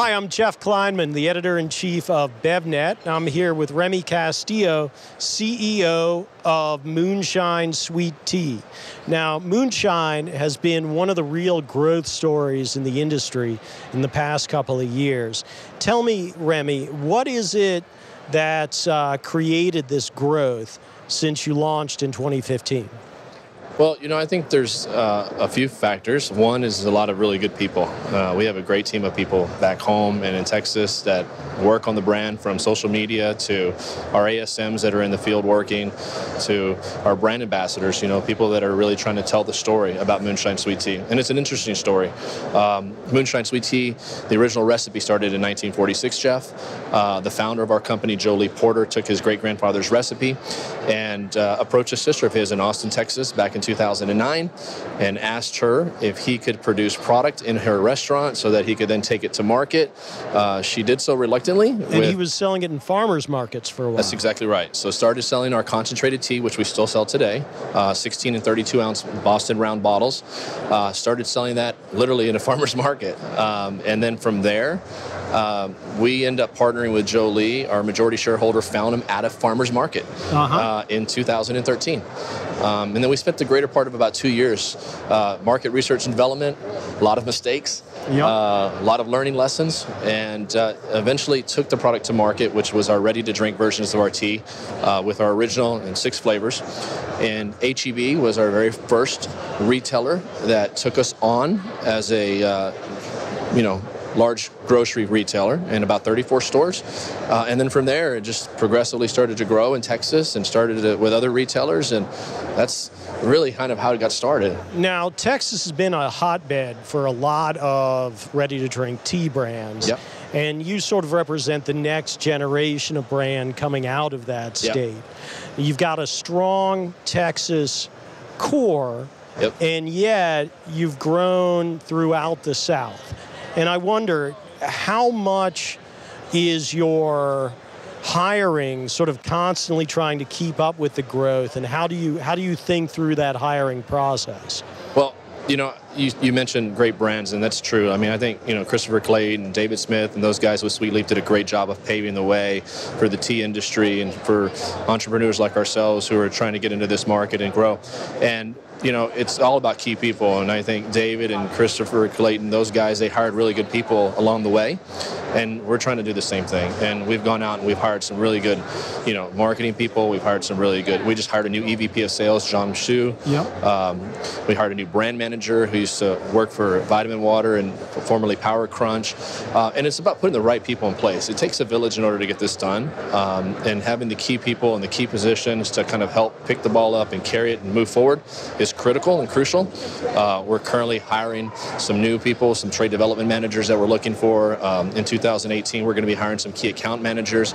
Hi, I'm Jeff Klineman, the editor in chief of BevNet. I'm here with Remmy Castillo, CEO of Moonshine Sweet Tea. Now, Moonshine has been one of the real growth stories in the industry in the past couple of years. Tell me, Remmy, what is it that's uh, created this growth since you launched in 2015? Well, you know, I think there's uh, a few factors. One is a lot of really good people. Uh, we have a great team of people back home and in Texas that work on the brand from social media to our ASMs that are in the field working to our brand ambassadors, you know, people that are really trying to tell the story about Moonshine Sweet Tea. And it's an interesting story. Um, Moonshine Sweet Tea, the original recipe started in 1946, Jeff. Uh, the founder of our company, Joe Lee Porter, took his great grandfather's recipe and uh, approached a sister of his in Austin, Texas back in 2009 and asked her if he could produce product in her restaurant so that he could then take it to market. Uh, she did so reluctantly. And with, he was selling it in farmers markets for a while. That's exactly right. So started selling our concentrated tea, which we still sell today, uh, 16 and 32 ounce Boston round bottles. Uh, started selling that literally in a farmer's market. Um, and then from there, uh, we end up partnering with Joe Lee, our majority shareholder, found him at a farmer's market uh-huh. uh, in 2013. Um, and then we spent the greater part of about two years uh, market research and development, a lot of mistakes, yep. uh, a lot of learning lessons, and uh, eventually took the product to market, which was our ready to drink versions of our tea uh, with our original and six flavors. And HEB was our very first retailer that took us on as a uh, you know large grocery retailer in about 34 stores. Uh, and then from there, it just progressively started to grow in Texas and started with other retailers. And that's really kind of how it got started. Now, Texas has been a hotbed for a lot of ready to drink tea brands. Yep. And you sort of represent the next generation of brand coming out of that state. Yep. You've got a strong Texas core, yep. and yet you've grown throughout the South. And I wonder how much is your hiring sort of constantly trying to keep up with the growth and how do you how do you think through that hiring process? Well, you know, you, you, mentioned great brands, and that's true. I mean, I think you know Christopher Clayton and David Smith and those guys with Sweet Leaf did a great job of paving the way for the tea industry and for entrepreneurs like ourselves who are trying to get into this market and grow. And you know, it's all about key people. And I think David and Christopher Clayton, those guys, they hired really good people along the way. And we're trying to do the same thing. And we've gone out and we've hired some really good, you know, marketing people. We've hired some really good. We just hired a new EVP of sales, John Shu. Yep. Um, we hired a new brand manager who used to work for Vitamin Water and formerly Power Crunch. Uh, and it's about putting the right people in place. It takes a village in order to get this done. Um, and having the key people in the key positions to kind of help pick the ball up and carry it and move forward is is critical and crucial. Uh, we're currently hiring some new people, some trade development managers that we're looking for. Um, in 2018, we're going to be hiring some key account managers.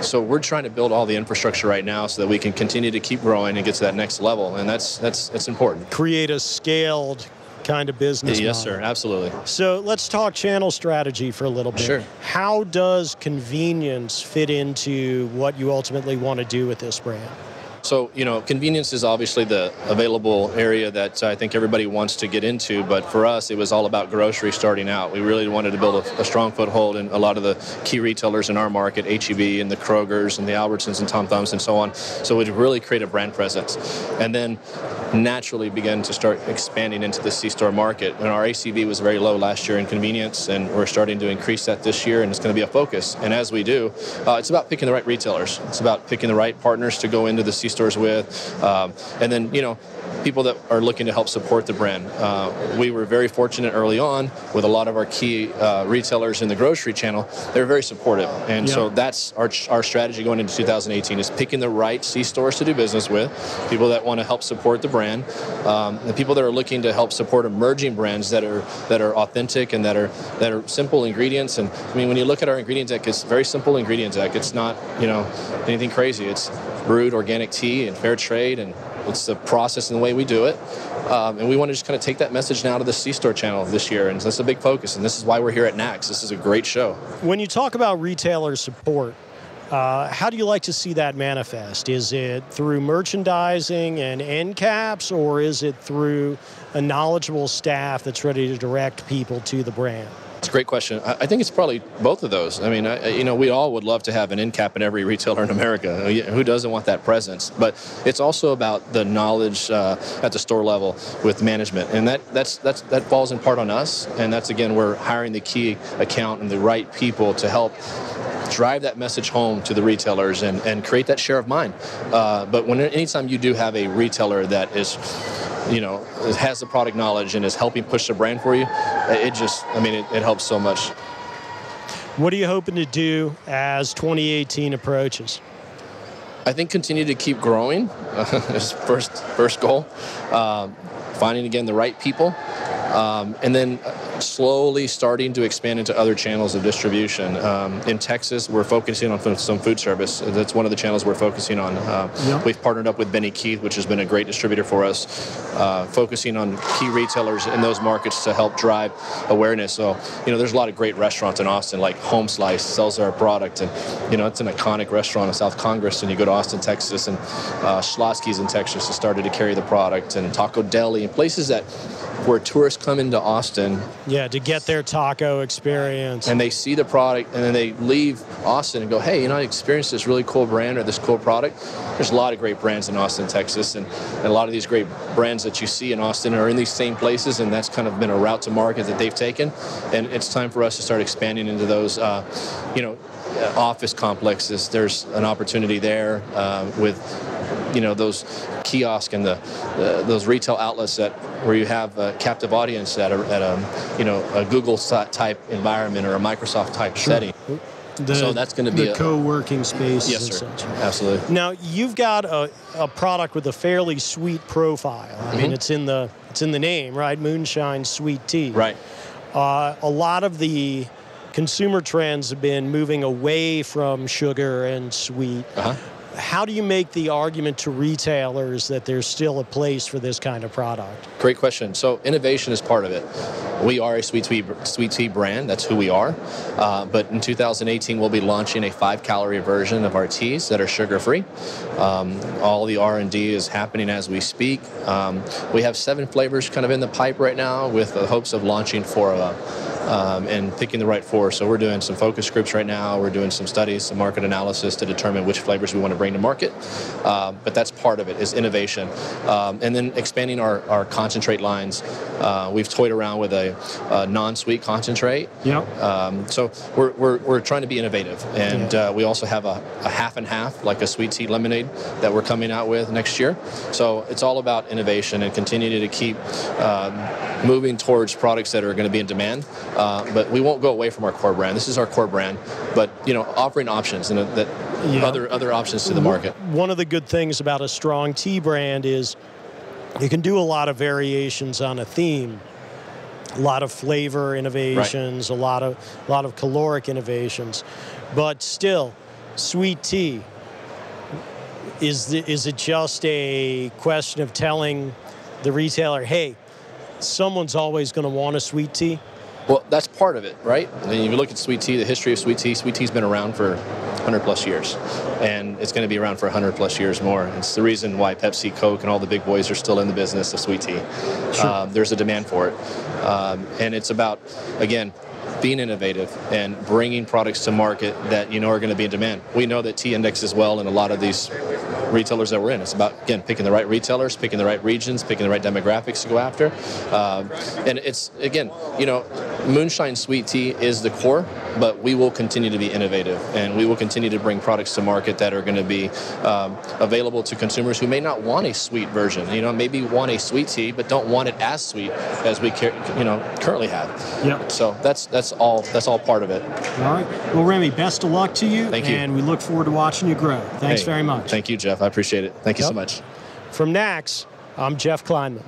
So we're trying to build all the infrastructure right now so that we can continue to keep growing and get to that next level, and that's that's that's important. Create a scaled kind of business. Yes, model. sir, absolutely. So let's talk channel strategy for a little bit. Sure. How does convenience fit into what you ultimately want to do with this brand? So, you know, convenience is obviously the available area that I think everybody wants to get into, but for us, it was all about grocery starting out. We really wanted to build a, a strong foothold in a lot of the key retailers in our market, HEB and the Krogers and the Albertsons and Tom Thumbs and so on. So we'd really create a brand presence. And then naturally begin to start expanding into the C-store market. And our ACV was very low last year in convenience, and we're starting to increase that this year, and it's going to be a focus. And as we do, uh, it's about picking the right retailers. It's about picking the right partners to go into the C-store stores with, um, and then you know people that are looking to help support the brand. Uh, we were very fortunate early on with a lot of our key uh, retailers in the grocery channel. They were very supportive, and yeah. so that's our, our strategy going into 2018 is picking the right C stores to do business with, people that want to help support the brand, um, the people that are looking to help support emerging brands that are that are authentic and that are that are simple ingredients. And I mean, when you look at our ingredient deck, it's very simple ingredient deck. It's not you know anything crazy. It's brewed organic tea and fair trade and it's the process and the way we do it. Um, and we want to just kind of take that message now to the C-Store channel this year. And that's a big focus. And this is why we're here at NACS. This is a great show. When you talk about retailer support, uh, how do you like to see that manifest? Is it through merchandising and end caps, or is it through a knowledgeable staff that's ready to direct people to the brand? It's a great question. I think it's probably both of those. I mean, I, you know, we all would love to have an end cap in every retailer in America. Who doesn't want that presence? But it's also about the knowledge uh, at the store level with management, and that that's that's that falls in part on us. And that's again, we're hiring the key account and the right people to help drive that message home to the retailers and, and create that share of mind. Uh, but when anytime you do have a retailer that is you know, has the product knowledge and is helping push the brand for you, it just, I mean, it, it helps so much. What are you hoping to do as 2018 approaches? I think continue to keep growing is first first goal. Um, finding again the right people, um, and then slowly starting to expand into other channels of distribution. Um, in Texas, we're focusing on some food service. That's one of the channels we're focusing on. Uh, yeah. We've partnered up with Benny Keith, which has been a great distributor for us, uh, focusing on key retailers in those markets to help drive awareness. So, you know, there's a lot of great restaurants in Austin, like Home Slice sells our product, and you know, it's an iconic restaurant in South Congress. And you go to Austin, Texas, and uh, Schlotzsky's in Texas has started to carry the product, and Taco Deli, and places that where tourists come into Austin. Yeah, to get their taco experience. And they see the product and then they leave Austin and go, hey, you know, I experienced this really cool brand or this cool product. There's a lot of great brands in Austin, Texas, and, and a lot of these great brands that you see in Austin are in these same places, and that's kind of been a route to market that they've taken. And it's time for us to start expanding into those, uh, you know, office complexes. There's an opportunity there uh, with you know those kiosk and the, the, those retail outlets that where you have a captive audience at a, at a you know a Google type environment or a Microsoft type sure. setting. The, so that's going to be the a co-working space. Yes, sir. Absolutely. Now you've got a, a product with a fairly sweet profile. I mm-hmm. mean, it's in the it's in the name, right? Moonshine Sweet Tea. Right. Uh, a lot of the consumer trends have been moving away from sugar and sweet. Uh-huh how do you make the argument to retailers that there's still a place for this kind of product? Great question. So innovation is part of it. We are a sweet tea, sweet tea brand. That's who we are. Uh, but in 2018, we'll be launching a five-calorie version of our teas that are sugar-free. Um, all the R&D is happening as we speak. Um, we have seven flavors kind of in the pipe right now, with the hopes of launching four of them um, and picking the right four. So we're doing some focus groups right now. We're doing some studies, some market analysis to determine which flavors we want to bring to market. Um, but that's part of it is innovation, um, and then expanding our, our concentrate lines. Uh, we've toyed around with a, a non-sweet concentrate. Yeah. Um, so we're, we're, we're trying to be innovative, and yeah. uh, we also have a, a half and half, like a sweet tea lemonade, that we're coming out with next year. So it's all about innovation and continuing to keep um, moving towards products that are going to be in demand. Uh, but we won't go away from our core brand. This is our core brand, but you know, offering options and that yeah. other other options to the market. One of the good things about a strong tea brand is you can do a lot of variations on a theme. A lot of flavor innovations, right. a lot of a lot of caloric innovations, but still, sweet tea. Is the, is it just a question of telling the retailer, hey, someone's always going to want a sweet tea? Well, that's part of it, right? And then you look at sweet tea, the history of sweet tea. Sweet tea's been around for 100 plus years, and it's going to be around for 100 plus years more. It's the reason why Pepsi, Coke, and all the big boys are still in the business of sweet tea. Sure. Um, there's a demand for it, um, and it's about again being innovative and bringing products to market that you know are going to be in demand. We know that T Index indexes well in a lot of these retailers that we're in. It's about again picking the right retailers, picking the right regions, picking the right demographics to go after, um, and it's again you know moonshine sweet tea is the core, but we will continue to be innovative and we will continue to bring products to market that are going to be um, available to consumers who may not want a sweet version. You know, maybe want a sweet tea, but don't want it as sweet as we you know currently have. Yeah. So that's that's all that's all part of it. All right. Well, Remmy, best of luck to you. Thank you. And we look forward to watching you grow. Thanks hey, very much. Thank you, Jeff. I appreciate it. Thank you yep. so much. From NACS, I'm Jeff Klineman.